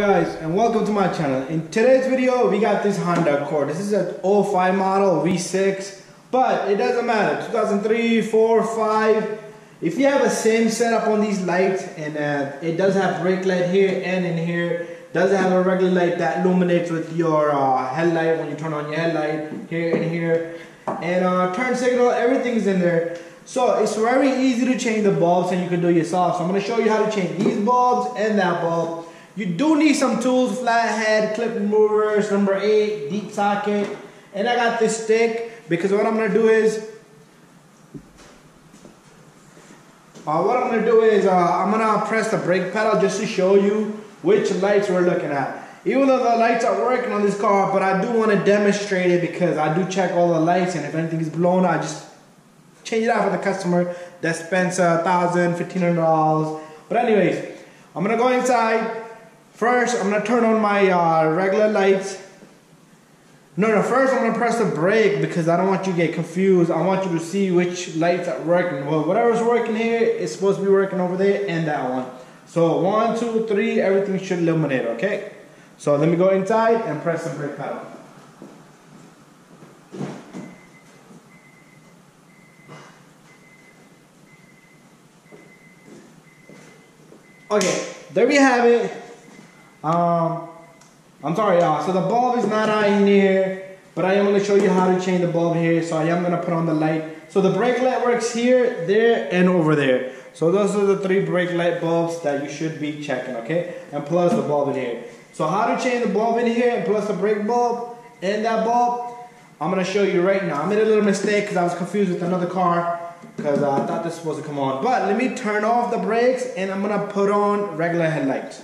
guys and welcome to my channel. In today's video we got this honda accord. This is a 05 model v6 but it doesn't matter. 2003 4 5 if you have a same setup on these lights and uh, it does have brake light here and in here does have a regular light that illuminates with your uh, headlight when you turn on your headlight here and here. And uh, turn signal everything's in there. So it's very easy to change the bulbs and you can do yourself. So I'm going to show you how to change these bulbs and that bulb you do need some tools, flathead, clip removers, number eight, deep socket. And I got this stick because what I'm gonna do is, uh, what I'm gonna do is uh, I'm gonna press the brake pedal just to show you which lights we're looking at. Even though the lights are working on this car, but I do wanna demonstrate it because I do check all the lights and if anything is blown, I just change it out for the customer that spends a thousand, fifteen hundred dollars. But anyways, I'm gonna go inside, First, I'm gonna turn on my uh, regular lights. No, no, first I'm gonna press the brake because I don't want you to get confused. I want you to see which lights are working. Well, whatever's working here is supposed to be working over there and that one. So one, two, three, everything should illuminate, okay? So let me go inside and press the brake pedal. Okay, there we have it. Um, I'm sorry, y'all. So the bulb is not out in here, but I am going to show you how to change the bulb here. So I am going to put on the light. So the brake light works here, there, and over there. So those are the three brake light bulbs that you should be checking, okay? And plus the bulb in here. So how to change the bulb in here, and plus the brake bulb and that bulb, I'm going to show you right now. I made a little mistake because I was confused with another car because I thought this was supposed to come on. But let me turn off the brakes and I'm going to put on regular headlights.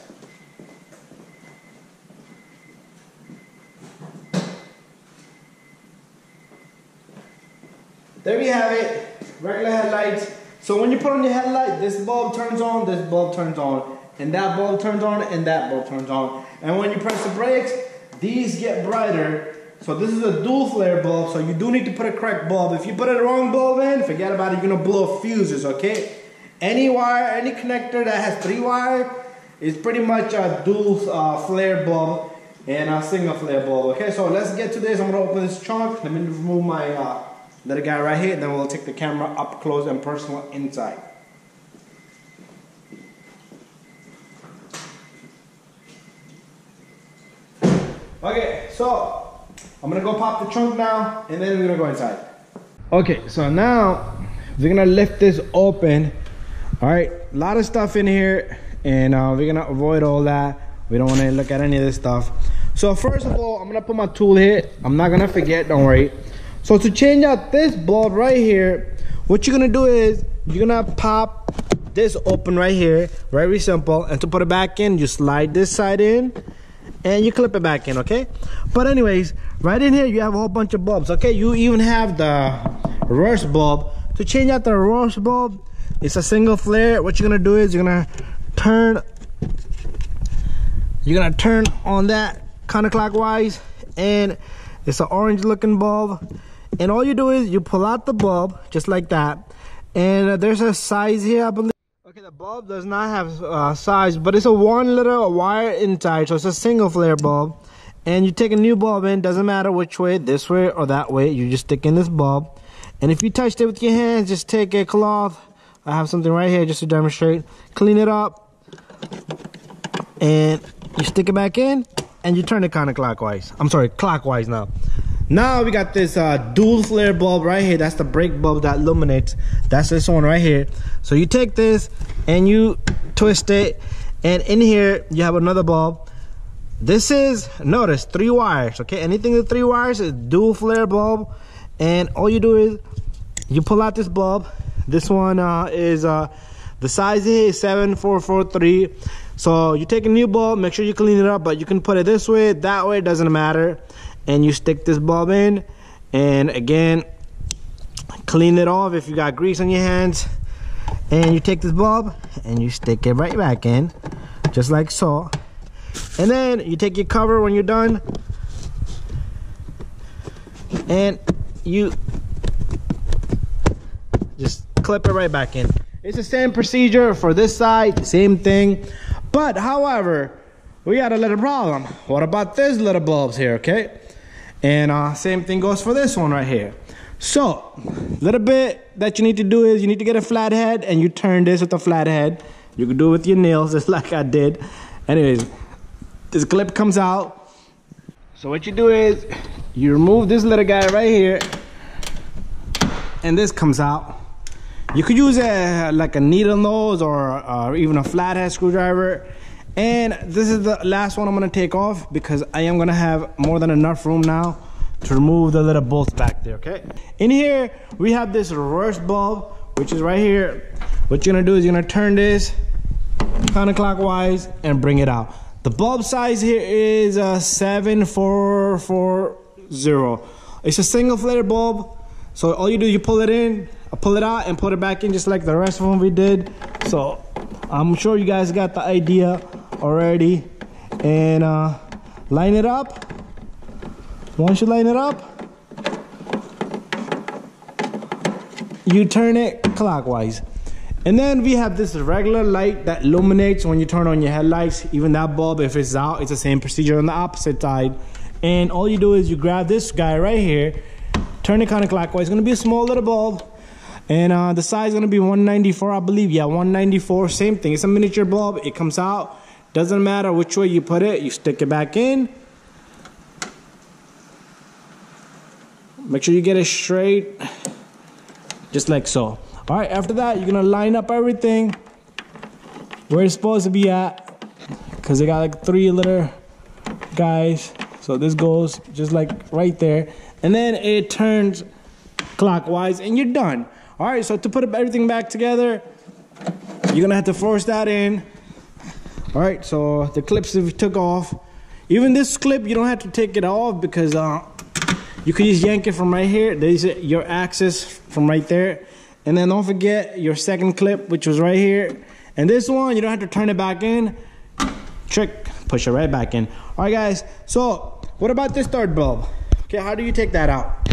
There we have it, regular headlights. So when you put on your headlight, this bulb turns on, this bulb turns on, and that bulb turns on, and that bulb turns on. And when you press the brakes, these get brighter. So this is a dual flare bulb, so you do need to put a correct bulb. If you put a wrong bulb in, forget about it, you're gonna blow fuses, okay? Any wire, any connector that has three wire is pretty much a dual uh, flare bulb and a single flare bulb, okay? So let's get to this. I'm gonna open this trunk. Let me remove my uh, little guy right here, then we'll take the camera up close and personal inside. Okay, so I'm gonna go pop the trunk now and then we're gonna go inside. Okay, so now we're gonna lift this open. All right, a lot of stuff in here and uh, we're gonna avoid all that. We don't wanna look at any of this stuff. So first of all, I'm gonna put my tool here. I'm not gonna forget, don't worry. So to change out this bulb right here, what you're gonna do is you're gonna pop this open right here, very simple. And to put it back in, you slide this side in and you clip it back in, okay? But anyways, right in here you have a whole bunch of bulbs, okay? You even have the reverse bulb. To change out the reverse bulb, it's a single flare. What you're gonna do is you're gonna turn you're gonna turn on that counterclockwise and it's an orange looking bulb and all you do is you pull out the bulb just like that. And uh, there's a size here I believe. Okay the bulb does not have uh, size but it's a one little wire inside so it's a single flare bulb. And you take a new bulb in doesn't matter which way this way or that way you just stick in this bulb. And if you touched it with your hands just take a cloth. I have something right here just to demonstrate. Clean it up. And you stick it back in and you turn it counterclockwise I'm sorry clockwise now now we got this uh, dual flare bulb right here. That's the brake bulb that illuminates. That's this one right here. So you take this and you twist it. And in here, you have another bulb. This is, notice, three wires, okay? Anything with three wires is dual flare bulb. And all you do is, you pull out this bulb. This one uh, is, uh, the size here is 7443. So you take a new bulb, make sure you clean it up, but you can put it this way, that way, it doesn't matter and you stick this bulb in and again clean it off if you got grease on your hands. And you take this bulb and you stick it right back in just like so. And then you take your cover when you're done. And you just clip it right back in. It's the same procedure for this side same thing. But however we got a little problem. What about this little bulbs here, okay? And uh, same thing goes for this one right here. So, little bit that you need to do is you need to get a flathead and you turn this with a flathead. You can do it with your nails just like I did. Anyways, this clip comes out. So what you do is you remove this little guy right here and this comes out. You could use a like a needle nose or uh, even a flathead screwdriver. And this is the last one I'm gonna take off because I am gonna have more than enough room now to remove the little bolts back there, okay? In here, we have this reverse bulb, which is right here. What you're gonna do is you're gonna turn this counterclockwise and bring it out. The bulb size here is uh, a 7440. It's a single flare bulb. So all you do, you pull it in, uh, pull it out and put it back in just like the rest of them we did. So I'm sure you guys got the idea already. And uh, line it up. Once you line it up, you turn it clockwise. And then we have this regular light that illuminates when you turn on your headlights. Even that bulb, if it's out, it's the same procedure on the opposite side. And all you do is you grab this guy right here, turn it counterclockwise. It's gonna be a small little bulb. And uh, the size is gonna be 194, I believe. Yeah, 194, same thing. It's a miniature bulb. It comes out. Doesn't matter which way you put it, you stick it back in. Make sure you get it straight, just like so. All right, after that, you're gonna line up everything where it's supposed to be at, because they got like three little guys. So this goes just like right there, and then it turns clockwise, and you're done. All right, so to put everything back together, you're gonna have to force that in. All right, so the clips that we took off, even this clip, you don't have to take it off because uh, you can just yank it from right here. There's your axis from right there. And then don't forget your second clip, which was right here. And this one, you don't have to turn it back in. Trick, push it right back in. All right, guys. So what about this third bulb? Okay, how do you take that out?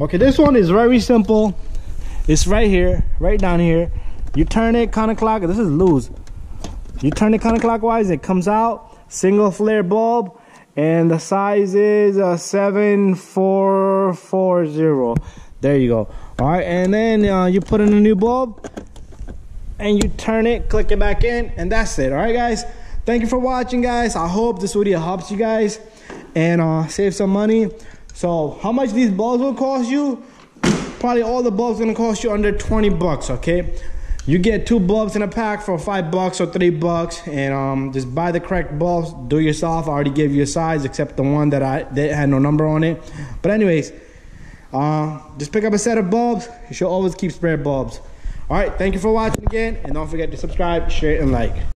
Okay, this one is very simple. It's right here, right down here. You turn it counterclockwise. This is loose. You turn it counterclockwise, it comes out. Single flare bulb and the size is a 7440 there you go. All right and then uh, you put in a new bulb and you turn it click it back in and that's it. All right guys. Thank you for watching guys. I hope this video helps you guys and uh, save some money. So how much these bulbs will cost you? Probably all the bulbs gonna cost you under 20 bucks okay you get two bulbs in a pack for five bucks or three bucks and um, just buy the correct bulbs do yourself. I already gave you a size except the one that i that had no number on it. But anyways uh, just pick up a set of bulbs you should always keep spare bulbs all right thank you for watching again and don't forget to subscribe share and like